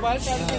mobile charge